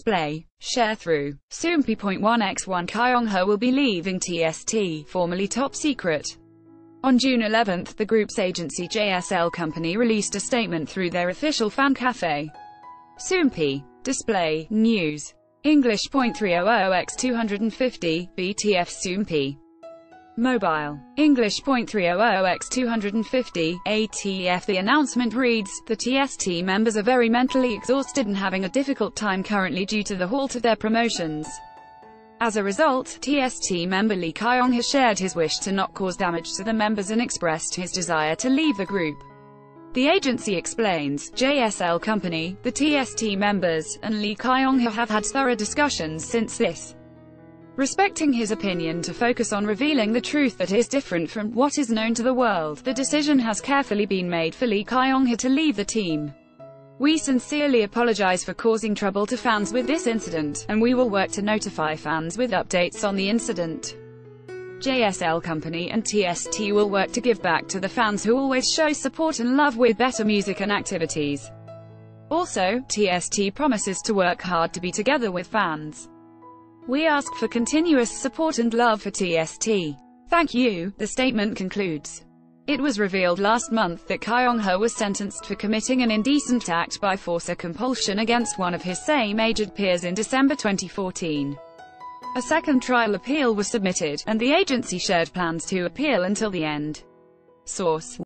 display, Sharethrough. Soompi.1x1 Kyeongha will be leaving TST, formerly TopSecret. On June 11, the group's agency JSL Company released a statement through their official fan cafe. Soompi. Display, News. English .300x250, BTF Soompi. Mobile. English .300x250, ATF The announcement reads, the TST members are very mentally exhausted and having a difficult time currently due to the halt of their promotions. As a result, TST member Lee Kyung has shared his wish to not cause damage to the members and expressed his desire to leave the group. The agency explains, JSL Company, the TST members, and Lee Kyung have had thorough discussions since this respecting his opinion to focus on revealing the truth that is different from what is known to the world. The decision has carefully been made for Lee Kyung-ha to leave the team. We sincerely apologize for causing trouble to fans with this incident, and we will work to notify fans with updates on the incident. JSL Company and TST will work to give back to the fans who always show support and love with better music and activities. Also, TST promises to work hard to be together with fans. We ask for continuous support and love for TST. Thank you, the statement concludes. It was revealed last month that Kyeongha was sentenced for committing an indecent act by force or compulsion against one of his same-aged peers in December 2014. A second trial appeal was submitted, and the agency shared plans to appeal until the end. Source